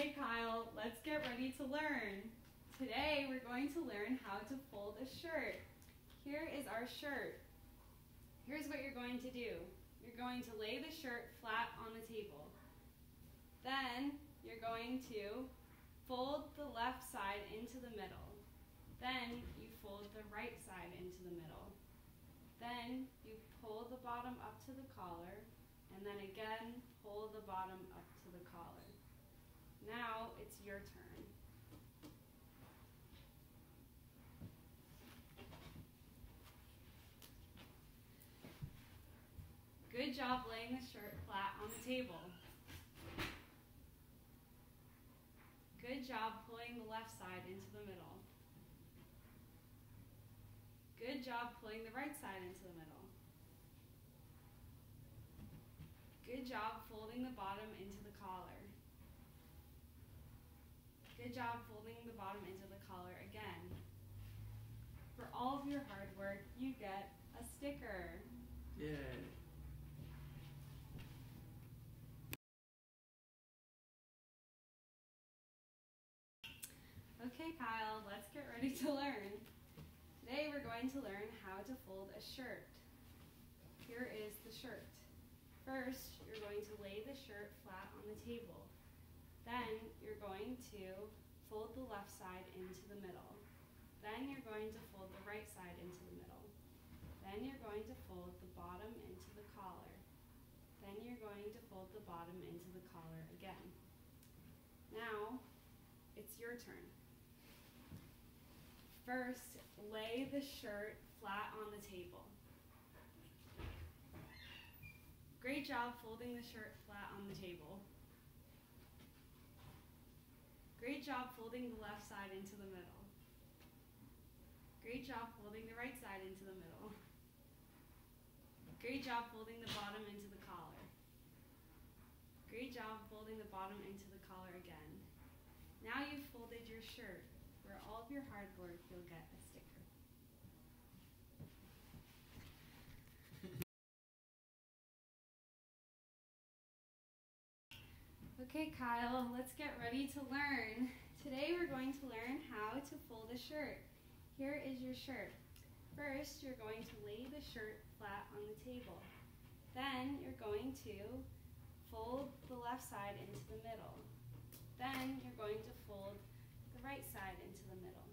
Okay, Kyle, let's get ready to learn. Today we're going to learn how to fold a shirt. Here is our shirt. Here's what you're going to do. You're going to lay the shirt flat on the table. Then you're going to fold the left side into the middle. Then you fold the right side into the middle. Then you pull the bottom up to the collar and then again pull the bottom up to the collar. Now it's your turn. Good job laying the shirt flat on the table. Good job pulling the left side into the middle. Good job pulling the right side into the middle. Good job folding the bottom into the collar. Good job folding the bottom into the collar again. For all of your hard work, you get a sticker. Yay. Okay, Kyle, let's get ready to learn. Today we're going to learn how to fold a shirt. Here is the shirt. First, you're going to lay the shirt flat on the table. Then you're going to fold the left side into the middle. Then you're going to fold the right side into the middle. Then you're going to fold the bottom into the collar. Then you're going to fold the bottom into the collar again. Now, it's your turn. First, lay the shirt flat on the table. Great job folding the shirt flat on the table. Great job folding the left side into the middle. Great job folding the right side into the middle. Great job folding the bottom into the collar. Great job folding the bottom into the collar again. Now you've folded your shirt. where all of your hard work, you'll get a sticker. Okay, Kyle, let's get ready to learn. Today we're going to learn how to fold a shirt. Here is your shirt. First, you're going to lay the shirt flat on the table. Then you're going to fold the left side into the middle. Then you're going to fold the right side into the middle.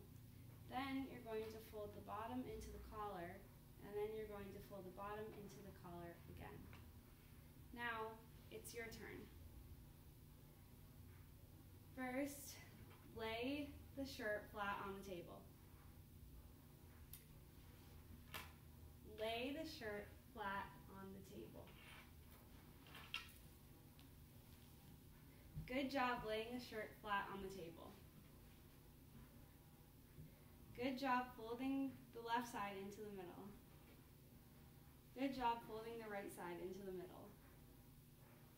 Then you're going to fold the bottom into the collar, and then you're going to fold the bottom into the collar again. Now, it's your turn. First, lay the shirt flat on the table. Lay the shirt flat on the table. Good job laying the shirt flat on the table. Good job folding the left side into the middle. Good job folding the right side into the middle.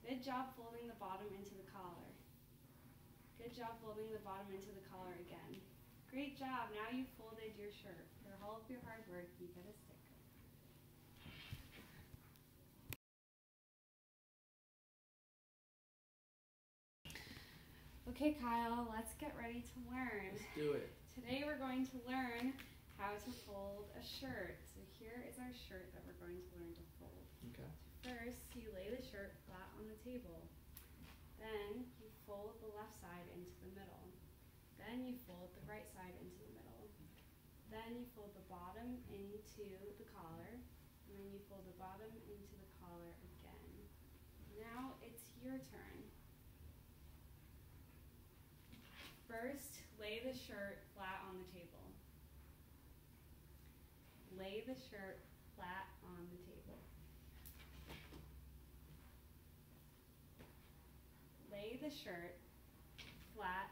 Good job folding the bottom into the collar. Good job folding the bottom into the collar again. Great job, now you've folded your shirt. For all of your hard work, you get a sticker. Okay, Kyle, let's get ready to learn. Let's do it. Today we're going to learn how to fold a shirt. So here is our shirt that we're going to learn to fold. Okay. First, you lay the shirt flat on the table. Then fold the left side into the middle. Then you fold the right side into the middle. Then you fold the bottom into the collar. And then you fold the bottom into the collar again. Now it's your turn. First, lay the shirt flat on the table. Lay the shirt flat on the table. Lay the shirt flat